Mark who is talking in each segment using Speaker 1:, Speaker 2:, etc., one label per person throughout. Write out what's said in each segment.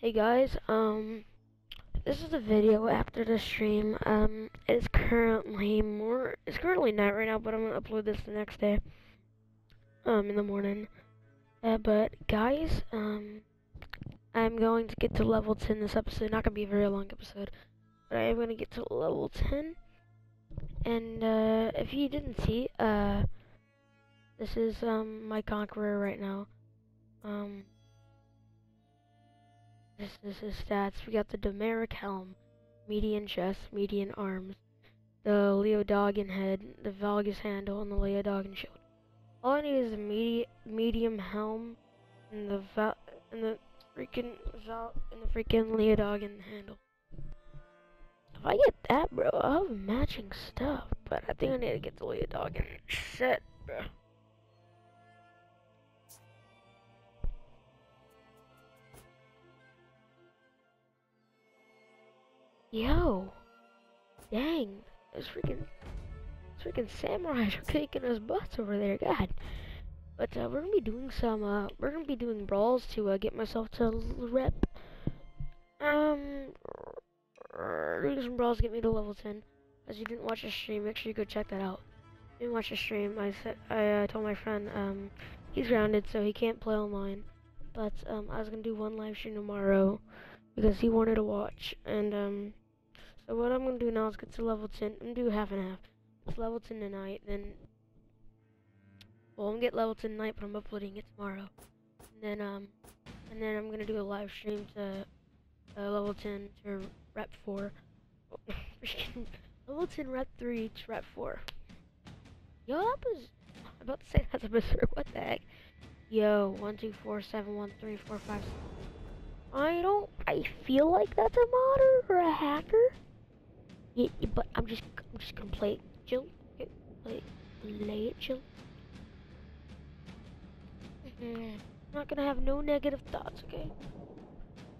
Speaker 1: Hey guys, um, this is a video after the stream. Um, it's currently more, it's currently night right now, but I'm gonna upload this the next day, um, in the morning. Uh, but guys, um, I'm going to get to level 10 this episode. Not gonna be a very long episode, but I am gonna get to level 10. And, uh, if you didn't see, uh, this is, um, my conqueror right now. Um, this is his stats. We got the Domeric helm, median chest, median arms, the Leodogan head, the Valgus handle, and the Leodogan shield. All I need is a medi medium helm and the Val and the freaking Val and the freaking Leodogan handle. If I get that, bro, I'll have matching stuff. But I think I need to get the Leodogan set, bro. Yo, dang, those freaking, those freaking samurais are kicking us butts over there, God. But uh, we're gonna be doing some, uh, we're gonna be doing brawls to uh, get myself to rep. Um, doing some brawls get me to level 10. As you didn't watch the stream, make sure you go check that out. If you didn't watch the stream, I said I uh, told my friend um he's grounded, so he can't play online. But um, I was gonna do one live stream tomorrow because he wanted to watch. And um, so what I'm gonna do now is get to level 10. I'm gonna do half and half. It's level 10 tonight, then. Well, I'm gonna get level 10 tonight, but I'm uploading it tomorrow. And then um, and then I'm gonna do a live stream to uh, level 10 to rep 4. level 10 rep 3 to rep 4. Yo, that was. I'm about to say that's a berserk. What the heck? Yo, one two four seven one three four five. I don't. I feel like that's a modder or a hacker. Yeah, but I'm just. I'm just gonna play it chill. Play, play it chill. Mm-hmm. I'm not gonna have no negative thoughts, okay?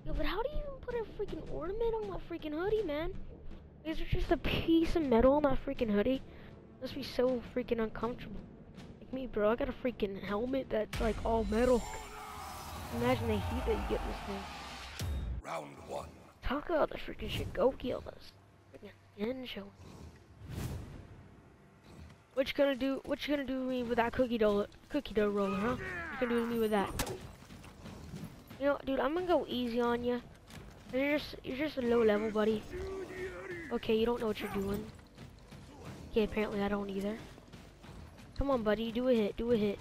Speaker 1: Yo, but how do you even put a freaking ornament on my freaking hoodie, man? Is it just a piece of metal on my freaking hoodie? Must be so freaking uncomfortable. Like me, bro. I got a freaking helmet that's like all metal. Imagine the heat that you get in this thing.
Speaker 2: Round one.
Speaker 1: Talk about the freaking shit. Go kill us. Showing. What you gonna do? What you gonna do to me with that cookie dough? Cookie dough roller, huh? What you gonna do to me with that? You know, dude, I'm gonna go easy on you. You're just, you're just a low level, buddy. Okay, you don't know what you're doing. Okay, apparently I don't either. Come on, buddy, do a hit, do a hit.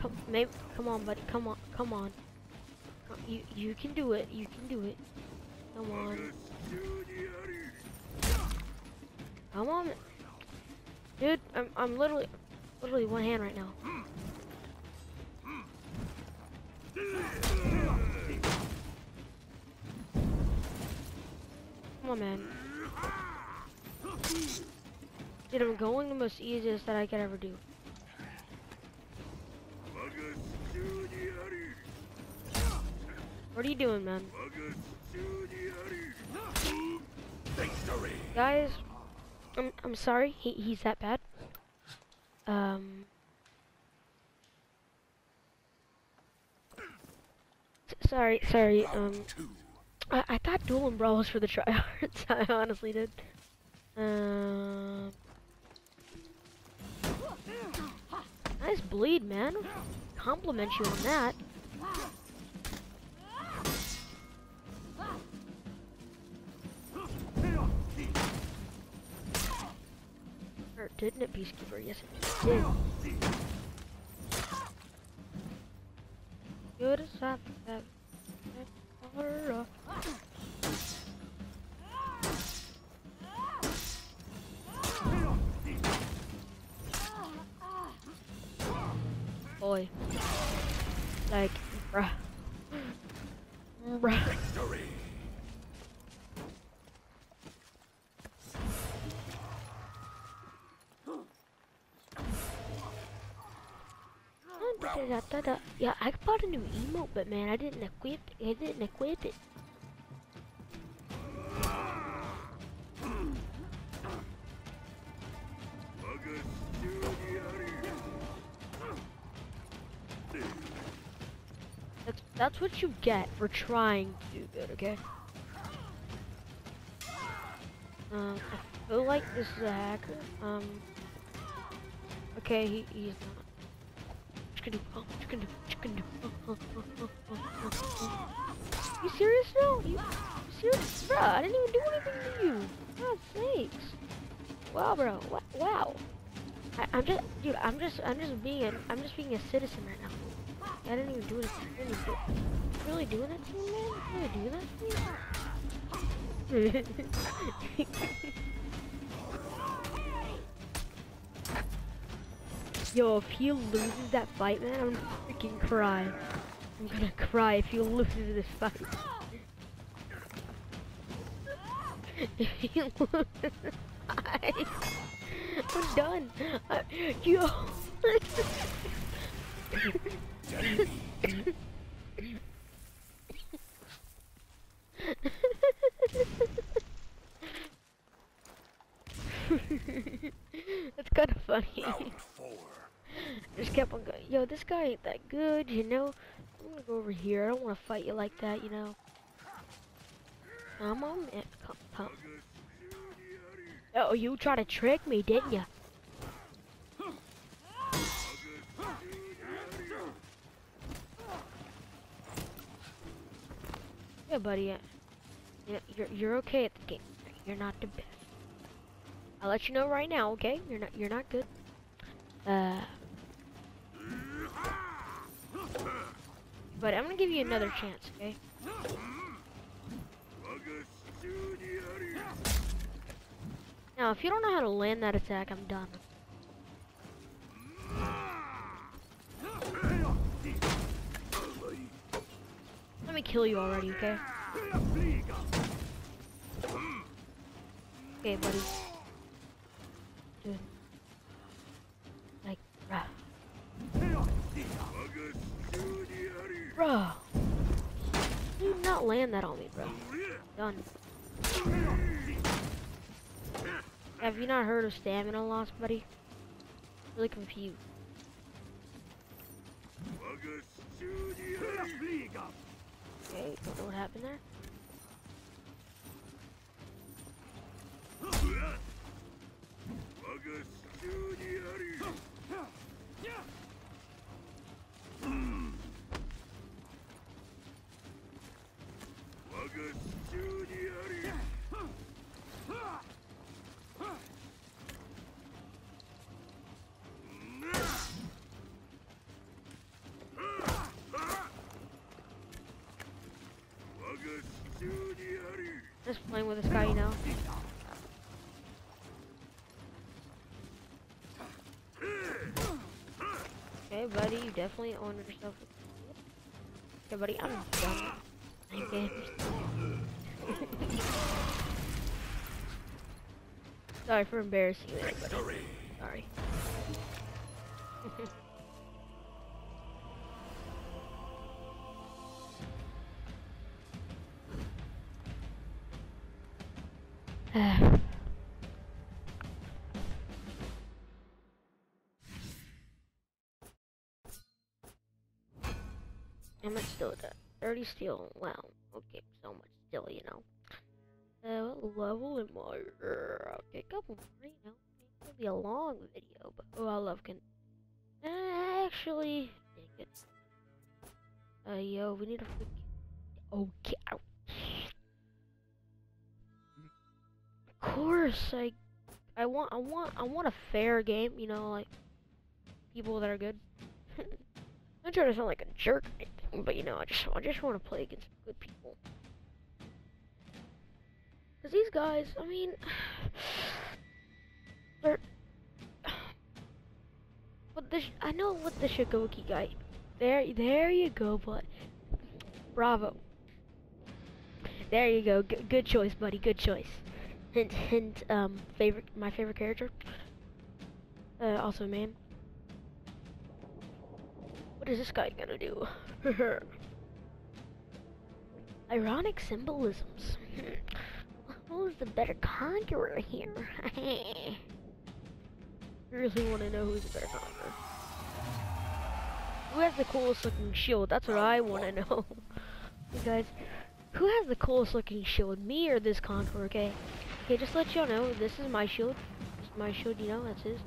Speaker 1: Come, maybe, come on, buddy, come on, come on. You, you can do it, you can do it. Come on. Come on. Dude, I'm, I'm literally, literally one hand right now. Come on, man. Dude, I'm going the most easiest that I could ever do. What are you doing, man? Guys, I'm I'm sorry. He he's that bad. Um. Sorry, sorry. Um, I, I thought and Brawl was for the tryhards. I honestly did. Um. Nice bleed, man. Compliment you on that. Or didn't it, Peacekeeper? Yes, it did. Good that- that- Boy. Like, bruh. Bruh.
Speaker 2: Victory.
Speaker 1: Da-da-da-da-da. Yeah, I bought a new emote, but man, I didn't equip. I didn't equip it. That's That's what you get for trying to do good, okay? Um, I feel like this is a hacker. Um, okay, he, he's not. Chicken oh, chicken chicken You serious now? You serious? Bro, I didn't even do anything to you. God sakes. Wow, bro. Wow. I, I'm just, dude. I'm just, I'm just being, a, I'm just being a citizen right now. I didn't even do it. I didn't do. Really doing that to me, man? Really doing that to me? Yo, if he loses that fight, man, I'm gonna freaking cry. I'm gonna cry if he loses this fight. if he loses I'm done. I, yo. That's kind of funny. Just kept on going. Yo, this guy ain't that good, you know. I'm gonna go over here. I don't want to fight you like that, you know. Come on, man. Come, come. Oh, you tried to trick me, didn't you? Yeah, buddy. uh, know, you're you're okay at the game. You're not the best. I'll let you know right now, okay? You're not you're not good. Uh. But I'm gonna give you another chance, okay? Now, if you don't know how to land that attack, I'm done. Let me kill you already, okay? Okay, buddy. Dude. Like, bruh. Bruh. Do not land that on me, bro. Done. Have you not heard of stamina loss, buddy? Really confused. Okay, what happened there. Just playing with this guy, you know. Okay, buddy, you definitely own yourself. Okay, buddy, I'm done. Okay. Sorry for embarrassing you.
Speaker 2: Victory.
Speaker 1: Sorry. How much still that? 30 steel. Wow. Still, you know. Uh, what level am I? Okay, couple more, you know. It'll be a long video, but oh, I love can. Uh, actually, dang it. Uh, yo, we need a freaking. Okay. ow. Of course, I, I want, I want, I want a fair game. You know, like people that are good. I'm trying to sound like a jerk, but you know, I just, I just want to play against good people. Cause these guys, I mean, they're. But the, I know what the Shugoki guy. There, there you go, bud. Bravo. There you go. G- good choice, buddy. Good choice. Hint, hint. Um, favorite, my favorite character. Uh, also man. What is this guy gonna do? Ironic symbolisms. Who's the better conqueror here? I really want to know who's the better conqueror. Who has the coolest looking shield? That's what I want to know. you guys, who has the coolest looking shield? Me or this Conqueror? Okay. Okay, just let y'all know, this is my shield. This is my shield, you know, that's his.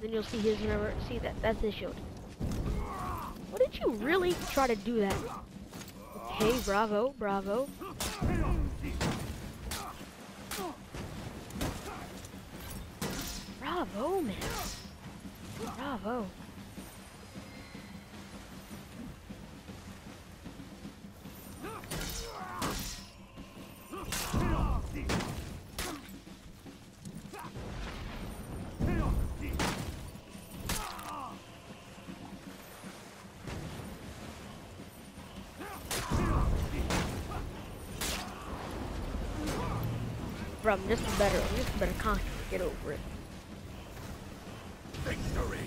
Speaker 1: Then you'll see his whenever, see that, that's his shield. What did you really try to do that? Okay, bravo, bravo. Bravo, man. Bravo. Bro, I'm just better, I'm just better conqueror. Get over it.
Speaker 2: Victory.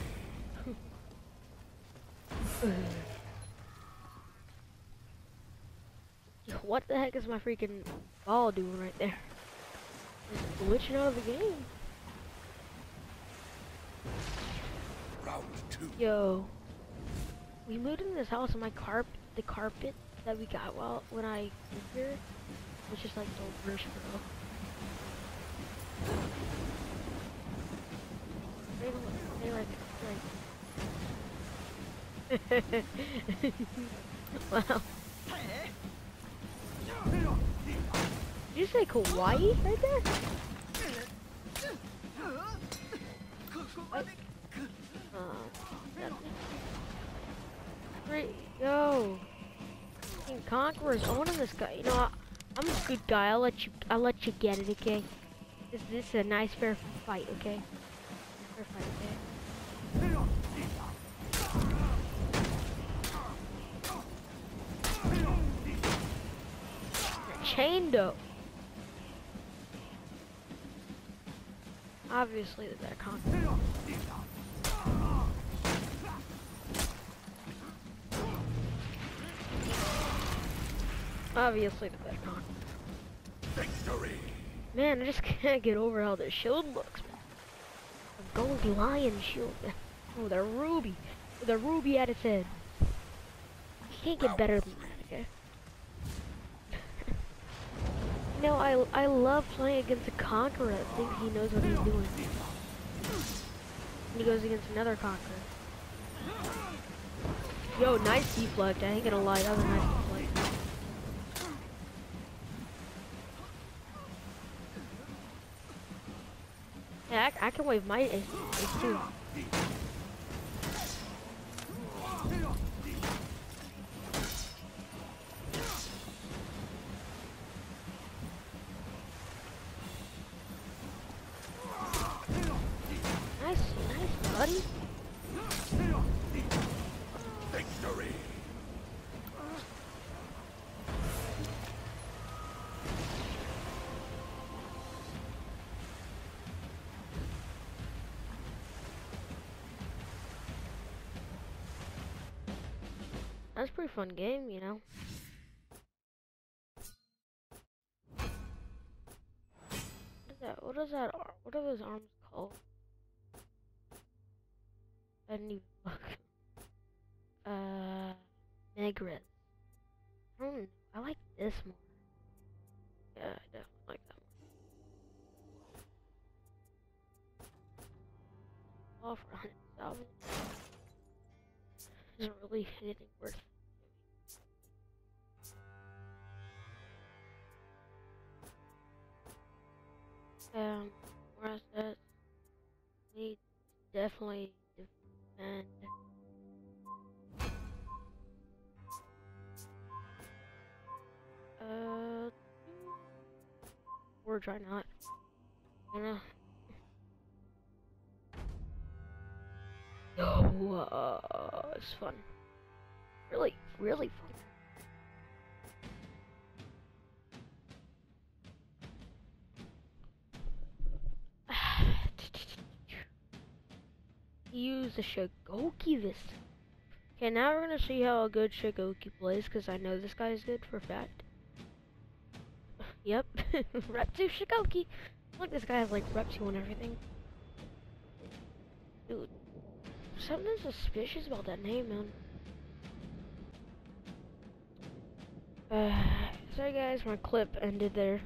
Speaker 1: What the heck is my freaking ball doing right there? Just glitching out of the game.
Speaker 2: Round two.
Speaker 1: Yo, we moved in this house and my carp, the carpet that we got while when I moved here was just like the worst, bro. They, they like, like. wow. Did you say Kawaii right there? What? Uh. Great, yo. Conqueror's owning this guy. You know, I, I'm a good guy. I'll let you. I'll let you get it, okay? This, this is a nice fair fight, okay? Fair fight, okay? Chained up. Obviously, the better Conqueror. Obviously, the better Conqueror.
Speaker 2: Victory.
Speaker 1: Man, I just can't get over how the shield looks, man. A gold lion shield. Oh, the ruby. The ruby at its head. You can't get better than that, know, I, I love playing against a conqueror that thinks he knows what he's doing. And he goes against another conqueror. Yo, nice deflect. I ain't gonna lie, that was a nice deflect. Yeah, I, I can wave my ace, ace too. That's a pretty fun game, you know. What is that? What is that? What are those arms called? I didn't even look. Uh, don't know. I like this more. Yeah, I definitely like that more. All for 100,000. Isn't really anything or try not. I know. No, uh, it's fun. Really, really fun. Use the Shugoki this time. Okay, now we're gonna see how a good Shugoki plays, because I know this guy is good for a fact. Yep, Reptu Shugoki. Look, this guy has like Reptu and everything. Dude, something suspicious about that name, man. Uh, sorry guys, my clip ended there.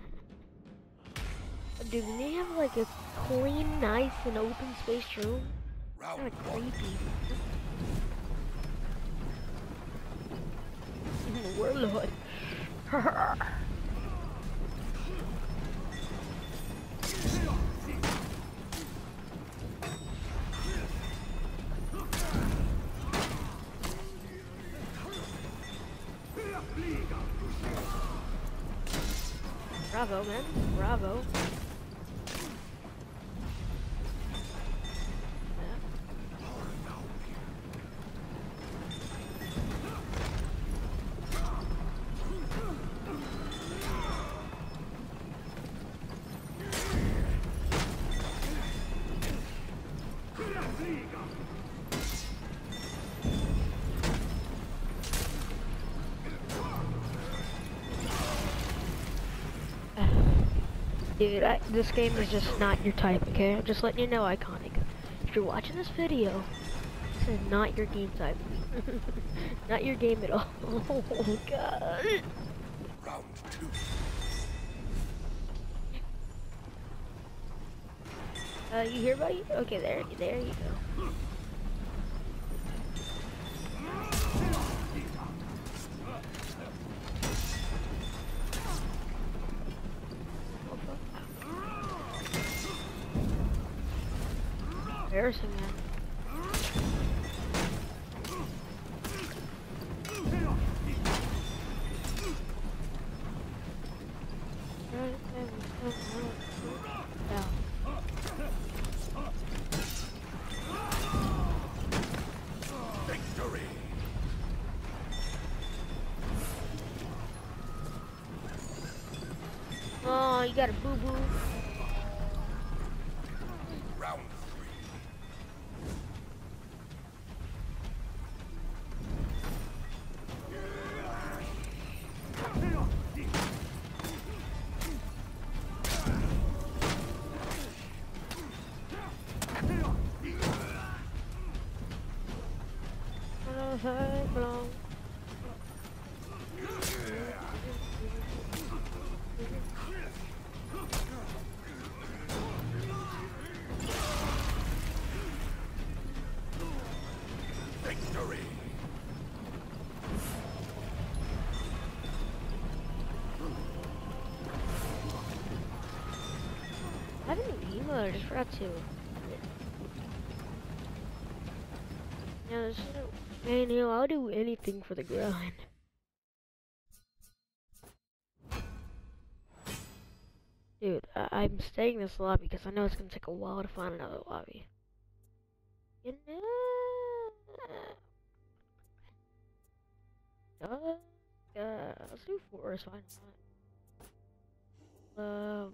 Speaker 1: Dude, they have like a clean, nice, and open space room. Kind of creepy. Warlord. Bravo, man. Bravo. Dude, I, this game is just not your type, okay? I'm just letting you know, Iconic. If you're watching this video, this is not your game type. not your game at all. Oh, God.
Speaker 2: Round two.
Speaker 1: Uh, you here, buddy? Okay, there, there you go. Oh, fuck. Embarrassing, man. Emo, I forgot to. Yeah, this is man, I'll do anything for the grind. Dude, I I'm staying this lobby because I know it's gonna take a while to find another lobby. You know, uh, let's do need to.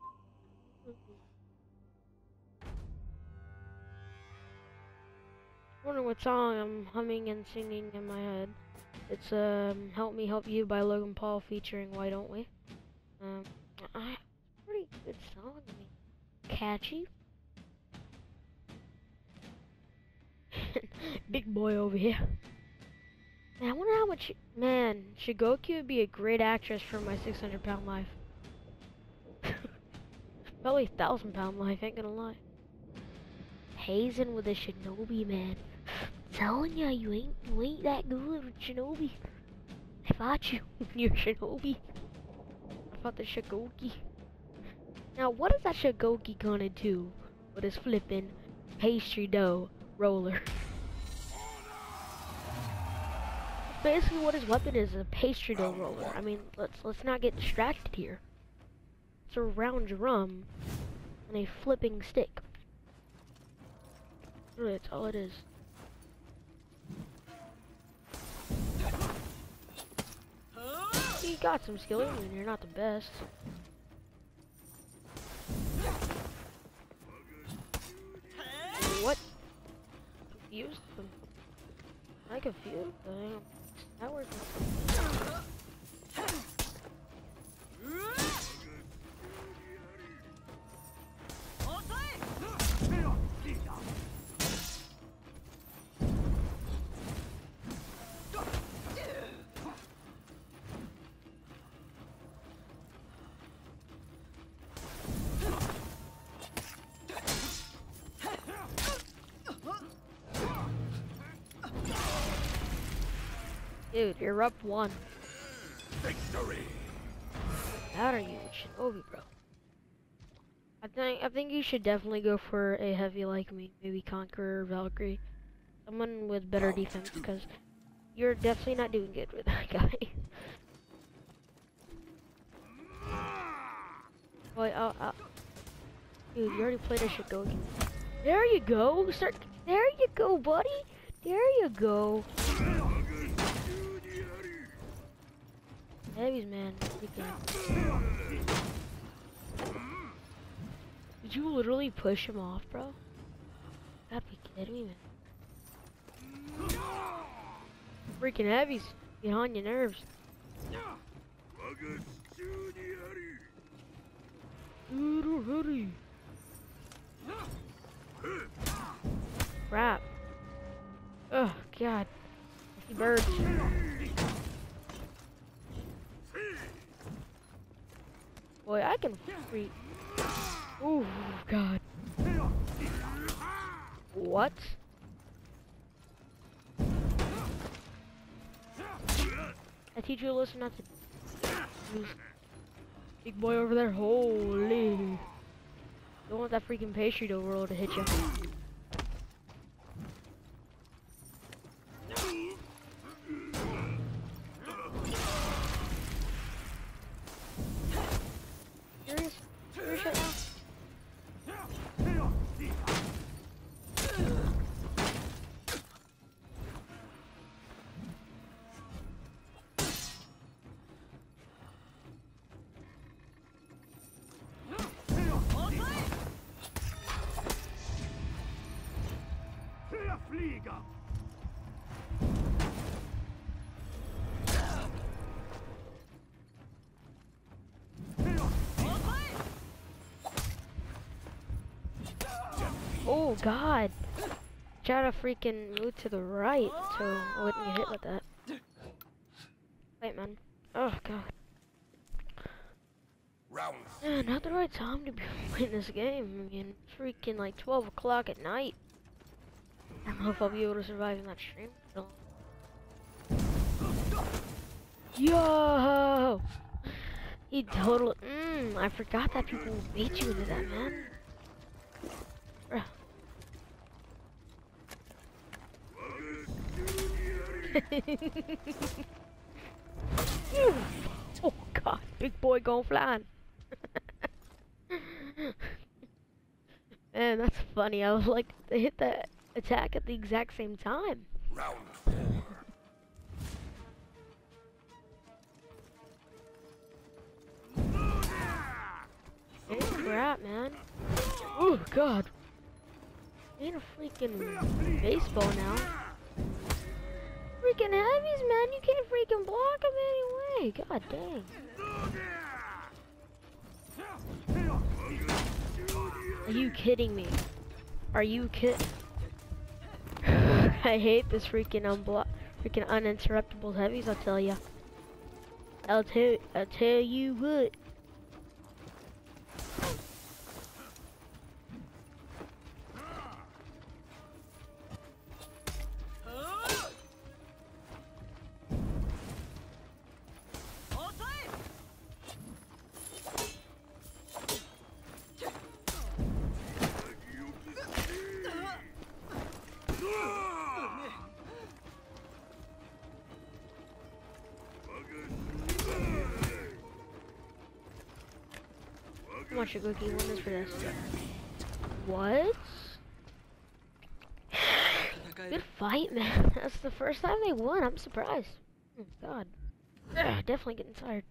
Speaker 1: wondering what song I'm humming and singing in my head. It's um "Help Me Help You" by Logan Paul featuring Why Don't We. Um, I pretty good song. I mean, catchy. Big boy over here. Man, I wonder how much. Man, Shugoki would be a great actress for my 600 pound life. Probably thousand pound life. Ain't gonna lie. Hazing with a shinobi man. Telling ya, you ain't you ain't that good with shinobi. I fought you. You're shinobi. I fought the Shugoki. Now, what is that Shugoki gonna do with his flippin' pastry dough roller? Basically, what his weapon is a pastry dough roller. I mean, let's let's not get distracted here. It's a round drum and a flipping stick. That's all it is. You got some skill. I mean, you're not the best. What? Confused? I confused? That works. Dude, you're up one.
Speaker 2: Victory.
Speaker 1: How are you, Shinobi, bro? I think I think you should definitely go for a heavy like me, maybe Conqueror, Valkyrie, someone with better
Speaker 2: Round
Speaker 1: defense, because you're definitely not doing good with that guy. Boy, uh, uh, dude, you already played a shit. Go. There you go. Start. There you go, buddy. There you go. Heavies, man. Did you literally push him off, bro? Gotta be kidding me, man. Freaking heavies. Get on your nerves. Crap. Oh, God. Birds. Boy, I can freak. Oh, God. What? I teach you a lesson not to use big boy over there. Holy. Don't want that freaking pastry dough roll to hit you. Oh god. Try to freaking move to the right so I wouldn't get hit with that. Wait man. Oh god.
Speaker 2: Round
Speaker 1: Yeah, not the right time to be playing this game. I mean, freaking like 12 o'clock at night. I don't know if I'll be able to survive in that stream. Yo! He totally. Mmm, I forgot that people beat you into that, man. Bruh. oh god, big boy going flying. Man, that's funny. I was like, they hit that attack at the exact same time.
Speaker 2: round four.
Speaker 1: Hey, crap, man. Oh god. Ain't a freaking baseball now. Freaking heavies, man. You can't freaking block them anyway. God dang. Are you kidding me? Are you kid? I hate this freaking unblock, freaking uninterruptible heavies. I'll tell ya. I'll tell, I'll tell you what. Sugar King, win this for this. What? Good fight, man. That's the first time they won. I'm surprised. Oh, God. Ugh, definitely getting tired.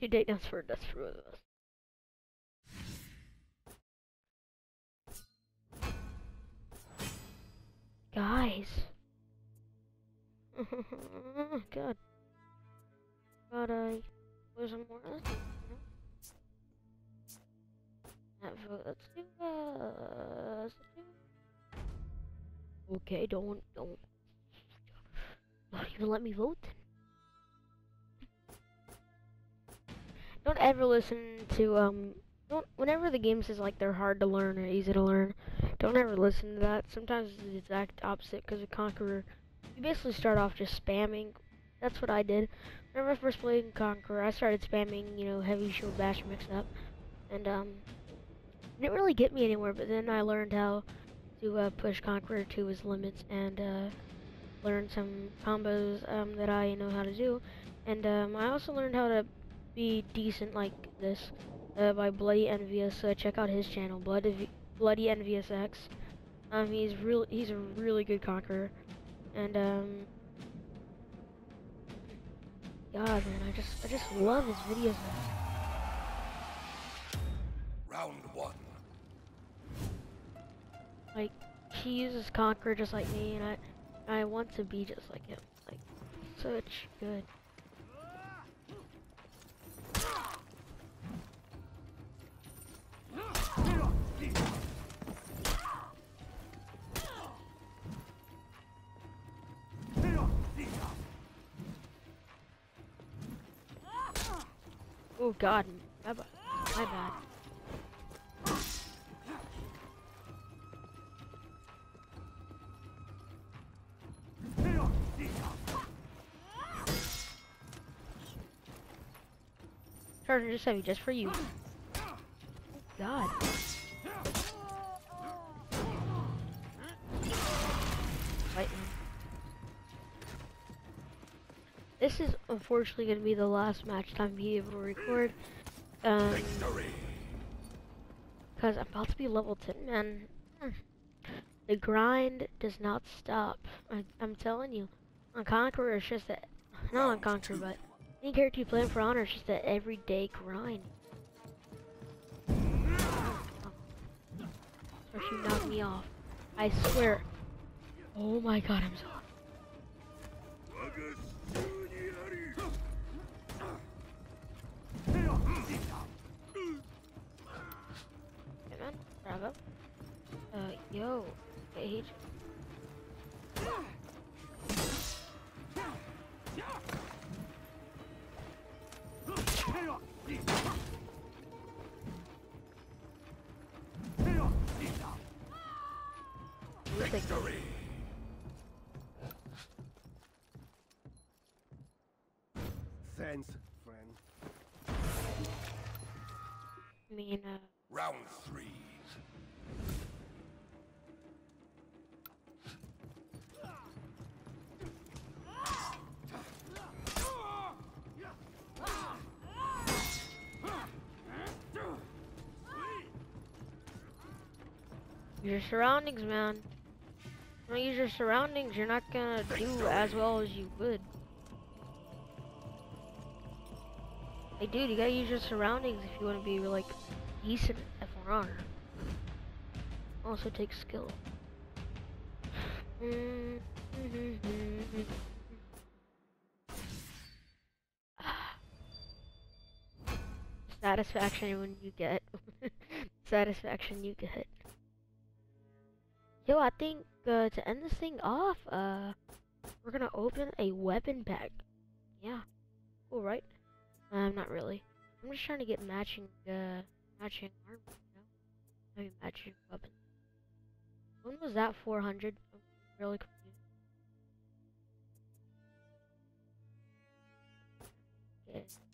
Speaker 1: Two takedowns for that's for both of us. Guys. God. Uh, there's some more. Let's do, uh. Okay, don't don't. Don't even let me vote. Don't ever listen to um. Don't whenever the game says like they're hard to learn or easy to learn. Don't ever listen to that. Sometimes it's the exact opposite because of Conqueror. You basically start off just spamming. That's what I did. Whenever I first played in Conqueror, I started spamming, you know, heavy shield bash mix up. And, um, didn't really get me anywhere, but then I learned how to uh, push Conqueror to his limits and uh, learn some combos um, that I know how to do. And um, I also learned how to be decent like this uh, by Bloody Envious. So check out his channel, Blood Bloody Envious X. Um, he's real. He's a really good conqueror, and um, God, man, I just I just love his videos. Man.
Speaker 2: Round one.
Speaker 1: Like he uses conqueror just like me, and I I want to be just like him. Like such good. Oh god, my bad. Charger just heavy just for you. God. This is unfortunately going to be the last match time be able to record. Um,
Speaker 2: Victory.
Speaker 1: Because I'm about to be level 10, man. The grind does not stop. I, I'm telling you. On Conqueror, it's just that. Not on Conqueror, but any character you play for Honor, it's just that everyday grind. Or she knocked me off. I swear. Oh my god, I'm so. Yo.
Speaker 2: Victory.
Speaker 3: Thanks, friend.
Speaker 1: Uh,
Speaker 2: Round three.
Speaker 1: Your surroundings, man. Don't use your surroundings, you're not gonna do as well as you would. Hey, dude, you gotta use your surroundings if you want to be like decent at For Honor. Also takes skill. Satisfaction when you get satisfaction you get. Yo, I think uh, to end this thing off, uh, we're gonna open a weapon pack. Yeah, cool, right? Um, not really. I'm just trying to get matching, uh, matching armor. You know, I mean matching weapons. When was that 400? I'm really confused. Okay.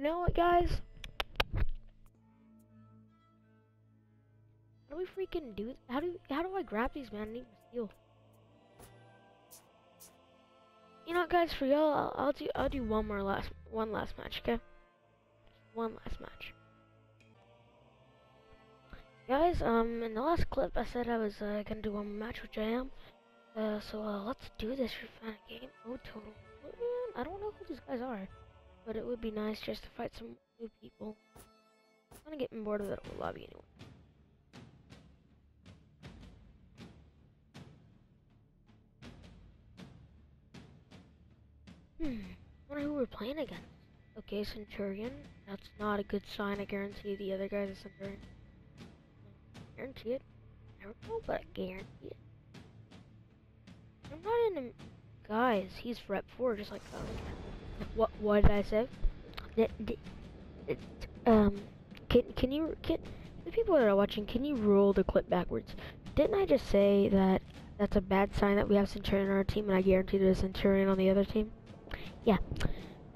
Speaker 1: You know what, guys? How do we freaking do? How do how do I grab these, man? I need to steal. You know, what, guys, for y'all, I'll, I'll do I'll do one more last one last match, okay? One last match. Guys, um, in the last clip, I said I was uh, gonna do a match with Jam. Uh, so uh, let's do this for fun game. Oh, total. Man, I don't know who these guys are, but it would be nice just to fight some new people. I'm kind of getting bored of that old lobby anyway. Hmm. Wonder who we're playing against. Okay, Centurion. That's not a good sign. I guarantee the other guy's a Centurion. Guarantee it. I don't know, but I guarantee it. I'm not in. Guys, he's rep 4, just like... Um, what What did I say? Um, can, can you... Can, the people that are watching, can you roll the clip backwards? Didn't I just say that that's a bad sign that we have Centurion on our team and I guarantee there's Centurion on the other team? Yeah.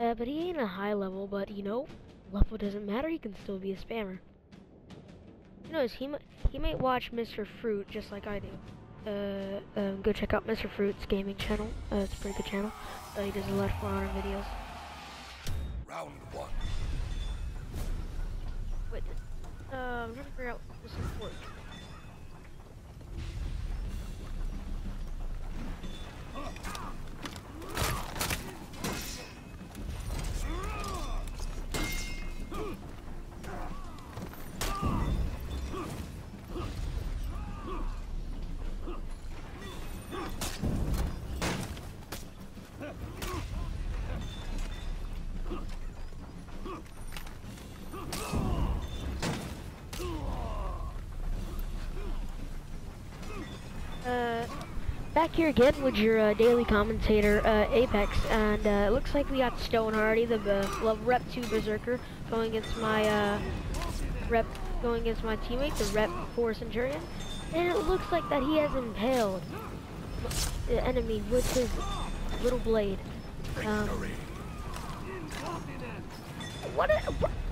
Speaker 1: Uh, but he ain't a high level, but you know, level doesn't matter, he can still be a spammer. You know, he he might watch Mr. Fruit just like I do. Uh, um, go check out Mr. Fruit's gaming channel. Uh, it's a pretty good channel. Uh, he does a lot of fun videos.
Speaker 2: Round one.
Speaker 1: Wait, uh, I'm trying to figure out this is for. Uh, back here again with your uh, daily commentator, uh, Apex, and uh, it looks like we got Stone already, the uh, Rep 2 Berserker, going against my uh, Rep, going against my teammate, the Rep 4 Centurion, and it looks like that he has impaled the enemy with his little blade. Um, what? A,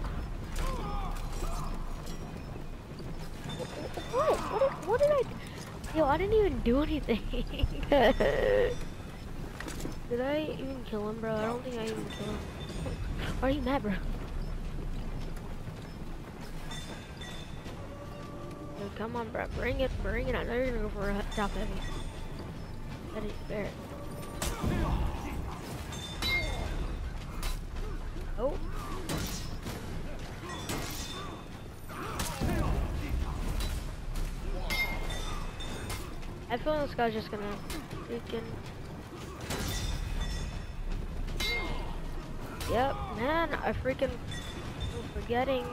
Speaker 1: I didn't even do anything. did I even kill him, bro? I don't think I even killed him. Why are you mad, bro? Yo, come on, bro. Bring it, bring it. I know you're gonna go for a top heavy. That is fair. Oh. I feel like this guy's just gonna freaking. Yep, man, I freaking am forgetting.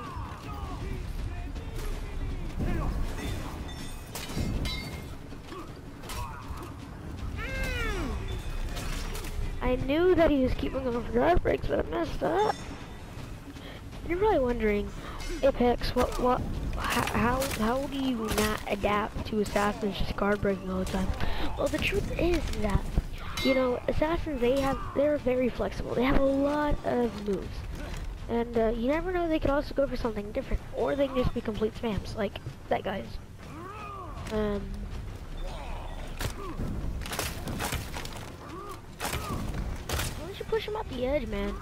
Speaker 1: I knew that he was keeping going for guard breaks, but I messed up. You're probably wondering, Apex, what, what, how, how do you not adapt to assassins just guard breaking all the time? Well, the truth is that, you know, assassins they have, they're very flexible. They have a lot of moves, and uh, you never know. They could also go for something different, or they can just be complete spams, like that guy's. Um. Why don't you push him up the edge, man?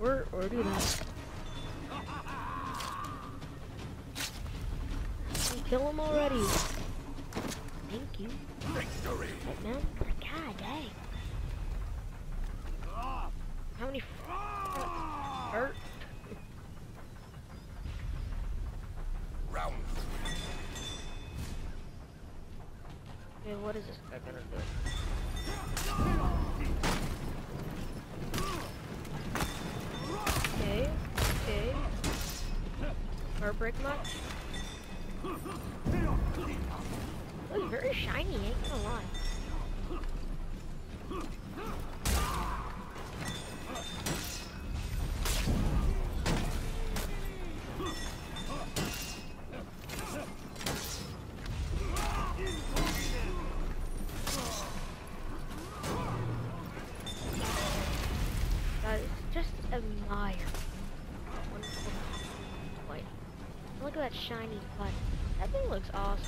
Speaker 1: Or, or do that. Kill him already. Thank you.
Speaker 2: Victory.
Speaker 1: Right, man. God dang. that shiny part. That thing looks awesome.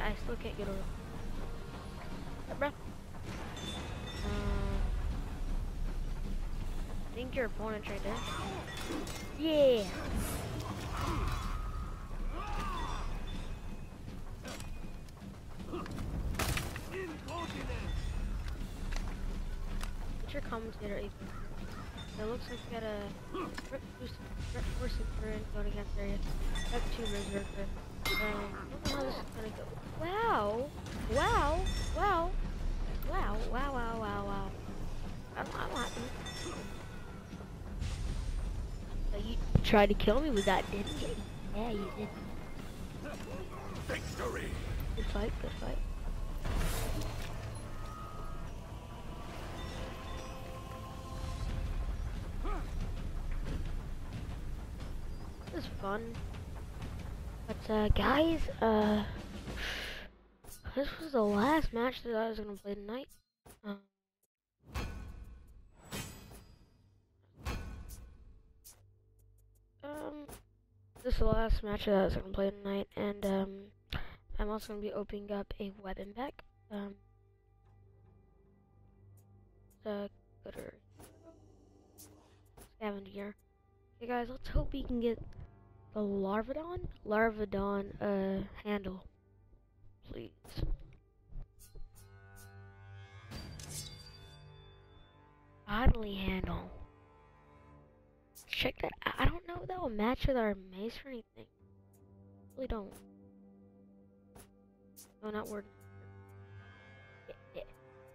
Speaker 1: I, I still can't get over it. Bro. Uh, I think your opponent's right there. Yeah! What's your commentator, Ethan? It looks like we got a Rip Force Infrared going against there. Rep 2 Berserker. Know how this is gonna go. Wow! Wow! Wow! Wow! Wow! Wow! Wow! Wow! I'm, I'm happy. So you tried to kill me with that, didn't you? Yeah, you did.
Speaker 2: Victory!
Speaker 1: Good fight, good fight. Fun. But uh, guys, uh, this was the last match that I was gonna play tonight. Um, um, this is the last match that I was gonna play tonight, and um, I'm also gonna be opening up a weapon pack. Um, the gooder scavenger. Okay, guys, let's hope we can get the Larvadon, Larvadon, uh, handle, please. Bodily handle. Check that. I I don't know if that will match with our mace or anything. Really don't. No, not word. Yeah,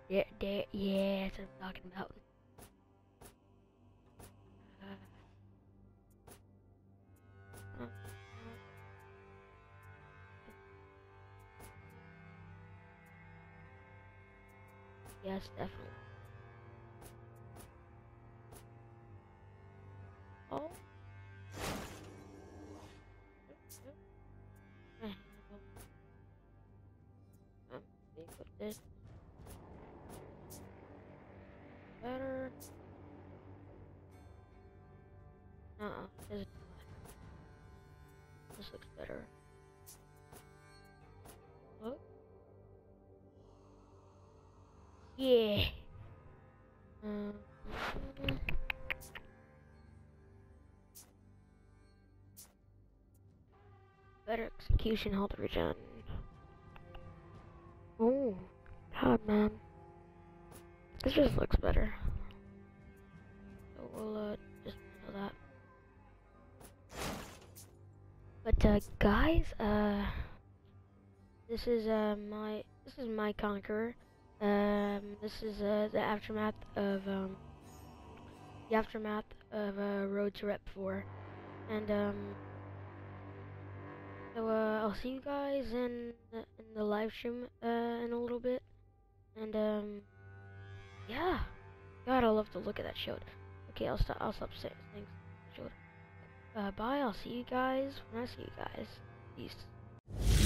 Speaker 1: yeah, yeah, yeah, that's what I'm talking about. Yes, definitely. Oh. Think of this better. Uh, -uh. this looks better. Yeah. Better execution, hold regen. Oh, God, man. This just looks better. So we'll uh, just know that. But uh, guys, uh, this is uh my this is my conqueror. Um, this is uh the aftermath of um the aftermath of uh Road to Rep 4, and um. So uh, I'll see you guys in the, in the live stream uh, in a little bit, and um, yeah, God, I love to look at that shield. Okay, I'll stop. I'll stop saying things. Shield. Uh, bye. I'll see you guys when I see you guys. Peace.